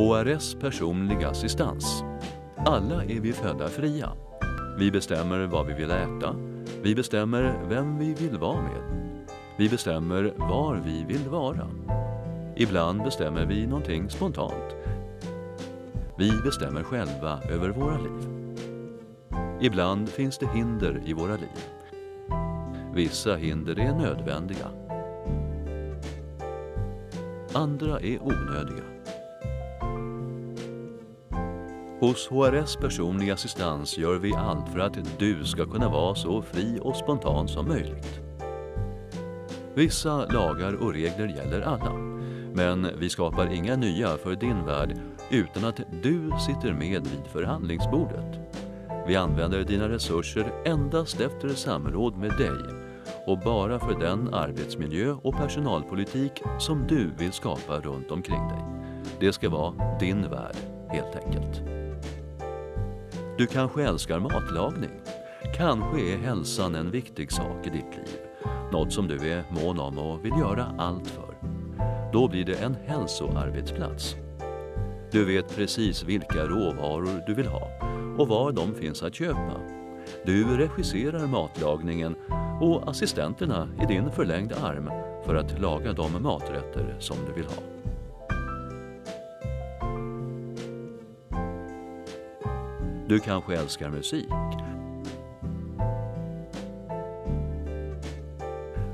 HRS personlig assistans. Alla är vi födda fria. Vi bestämmer vad vi vill äta. Vi bestämmer vem vi vill vara med. Vi bestämmer var vi vill vara. Ibland bestämmer vi någonting spontant. Vi bestämmer själva över våra liv. Ibland finns det hinder i våra liv. Vissa hinder är nödvändiga. Andra är onödiga. Hos HRS personlig assistans gör vi allt för att du ska kunna vara så fri och spontan som möjligt. Vissa lagar och regler gäller alla, men vi skapar inga nya för din värld utan att du sitter med vid förhandlingsbordet. Vi använder dina resurser endast efter samråd med dig och bara för den arbetsmiljö och personalpolitik som du vill skapa runt omkring dig. Det ska vara din värld, helt enkelt. Du kanske älskar matlagning. Kanske är hälsan en viktig sak i ditt liv. Något som du är mån om och vill göra allt för. Då blir det en hälsoarbetsplats. Du vet precis vilka råvaror du vill ha och var de finns att köpa. Du regisserar matlagningen och assistenterna är din förlängda arm för att laga de maträtter som du vill ha. Du kanske älskar musik.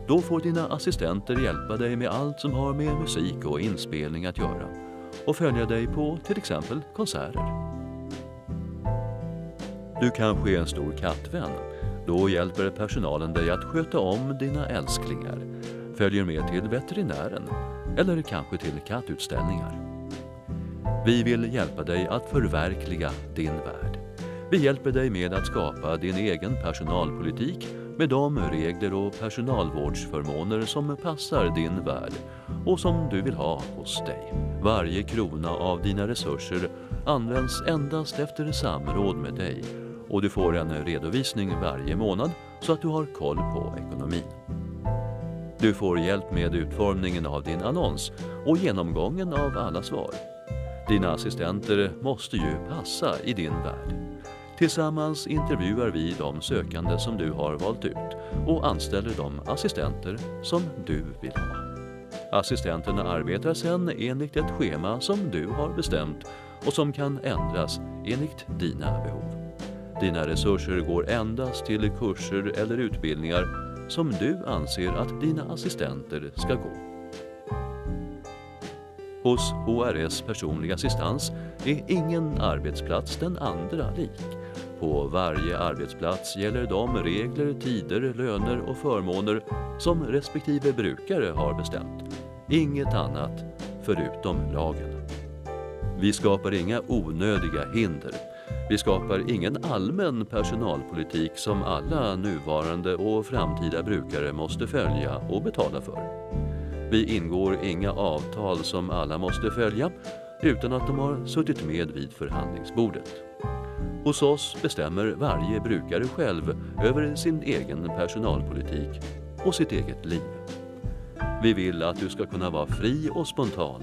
Då får dina assistenter hjälpa dig med allt som har med musik och inspelning att göra och följa dig på till exempel konserter. Du kanske är en stor kattvän. Då hjälper personalen dig att sköta om dina älsklingar, följer med till veterinären eller kanske till kattutställningar. Vi vill hjälpa dig att förverkliga din värld. Vi hjälper dig med att skapa din egen personalpolitik med de regler och personalvårdsförmåner som passar din värld och som du vill ha hos dig. Varje krona av dina resurser används endast efter samråd med dig och du får en redovisning varje månad så att du har koll på ekonomin. Du får hjälp med utformningen av din annons och genomgången av alla svar. Dina assistenter måste ju passa i din värld. Tillsammans intervjuar vi de sökande som du har valt ut och anställer de assistenter som du vill ha. Assistenterna arbetar sedan enligt ett schema som du har bestämt och som kan ändras enligt dina behov. Dina resurser går endast till kurser eller utbildningar som du anser att dina assistenter ska gå. Hos HRS personlig assistans är ingen arbetsplats den andra lik. På varje arbetsplats gäller de regler, tider, löner och förmåner som respektive brukare har bestämt. Inget annat förutom lagen. Vi skapar inga onödiga hinder vi skapar ingen allmän personalpolitik som alla nuvarande och framtida brukare måste följa och betala för. Vi ingår inga avtal som alla måste följa utan att de har suttit med vid förhandlingsbordet. Hos oss bestämmer varje brukare själv över sin egen personalpolitik och sitt eget liv. Vi vill att du ska kunna vara fri och spontan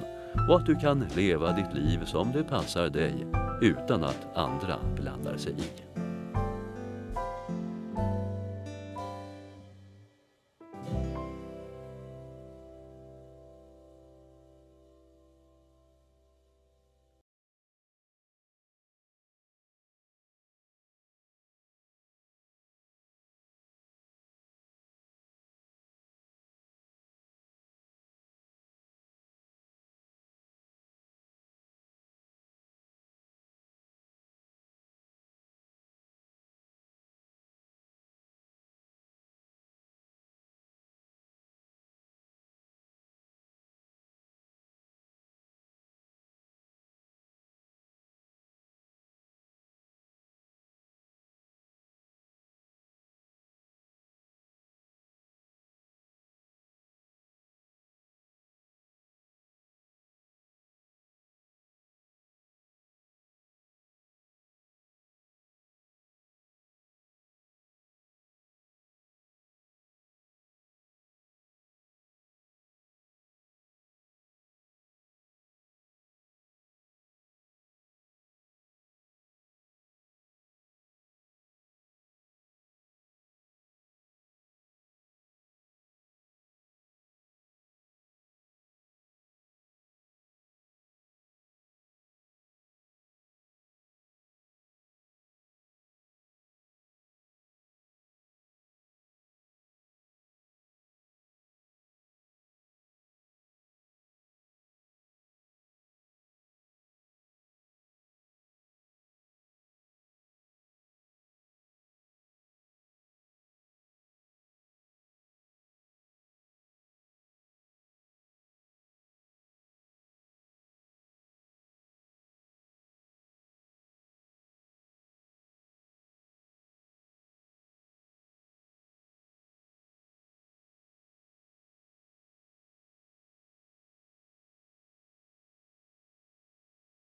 och att du kan leva ditt liv som det passar dig utan att andra blandar sig i.